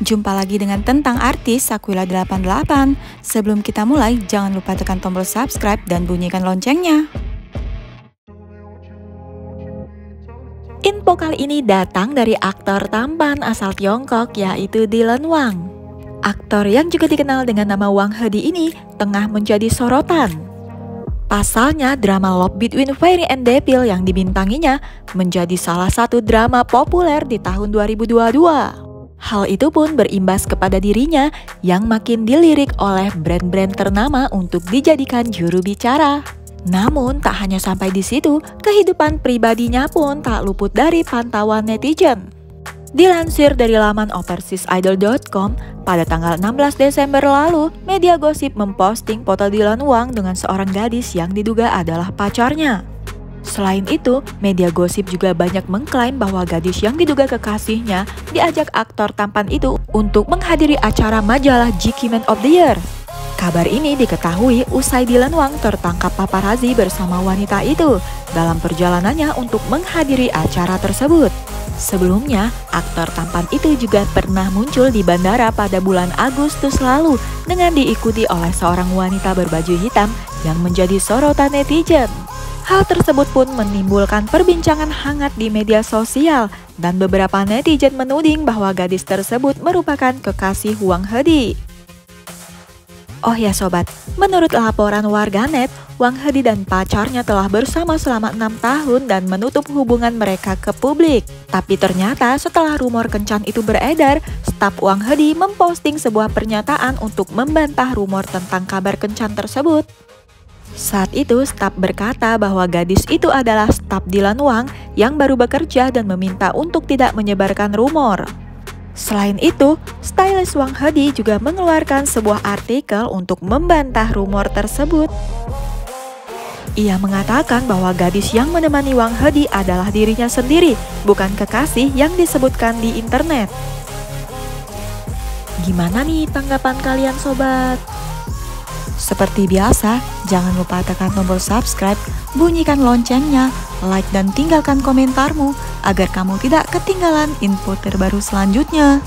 Jumpa lagi dengan tentang artis Sakula 88. Sebelum kita mulai, jangan lupa tekan tombol subscribe dan bunyikan loncengnya. Info kali ini datang dari aktor tampan asal Tiongkok yaitu Dylan Wang. Aktor yang juga dikenal dengan nama Wang Hedi ini tengah menjadi sorotan. Pasalnya, drama Love Between Fairy and Devil yang dibintanginya menjadi salah satu drama populer di tahun 2022. Hal itu pun berimbas kepada dirinya yang makin dilirik oleh brand-brand ternama untuk dijadikan juru bicara. Namun tak hanya sampai di situ, kehidupan pribadinya pun tak luput dari pantauan netizen. Dilansir dari laman overseasidol.com, pada tanggal 16 Desember lalu, media gosip memposting foto Dylan Wang dengan seorang gadis yang diduga adalah pacarnya. Selain itu, media gosip juga banyak mengklaim bahwa gadis yang diduga kekasihnya diajak aktor tampan itu untuk menghadiri acara majalah GQ Man of the Year. Kabar ini diketahui usai Dylan Wang tertangkap paparazzi bersama wanita itu dalam perjalanannya untuk menghadiri acara tersebut. Sebelumnya, aktor tampan itu juga pernah muncul di bandara pada bulan Agustus lalu dengan diikuti oleh seorang wanita berbaju hitam yang menjadi sorotan netizen. Hal tersebut pun menimbulkan perbincangan hangat di media sosial dan beberapa netizen menuding bahwa gadis tersebut merupakan kekasih Wang Hedi. Oh ya sobat, menurut laporan warganet, Wang Hedi dan pacarnya telah bersama selama enam tahun dan menutup hubungan mereka ke publik. Tapi ternyata setelah rumor kencan itu beredar, staf Wang Hedi memposting sebuah pernyataan untuk membantah rumor tentang kabar kencan tersebut. Saat itu, staf berkata bahwa gadis itu adalah staf Dilan Wang yang baru bekerja dan meminta untuk tidak menyebarkan rumor. Selain itu, stylist Wang Hedi juga mengeluarkan sebuah artikel untuk membantah rumor tersebut. Ia mengatakan bahwa gadis yang menemani Wang Hedi adalah dirinya sendiri, bukan kekasih yang disebutkan di internet. Gimana nih tanggapan kalian sobat? Seperti biasa, jangan lupa tekan tombol subscribe, bunyikan loncengnya, like dan tinggalkan komentarmu agar kamu tidak ketinggalan info terbaru selanjutnya.